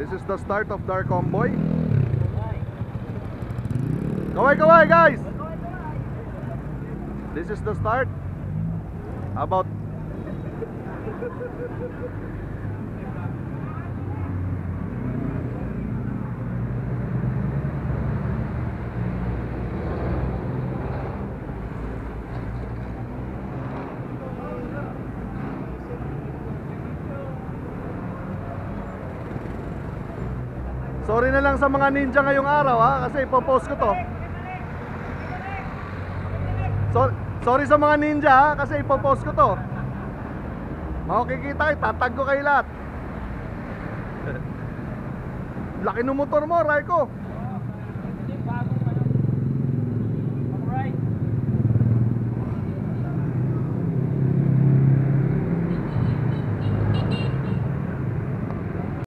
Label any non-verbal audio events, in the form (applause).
This is the start of Dark Convoy. Kaway, kaway, guys! This is the start. How about Sorry na lang sa mga ninja ngayong araw ha kasi ipopost ko to. So, sorry sa mga ninja ha kasi ipopost ko to. Makikita kayo, tatag ko kayo lahat. (laughs) Laki ng motor mo, Raiko.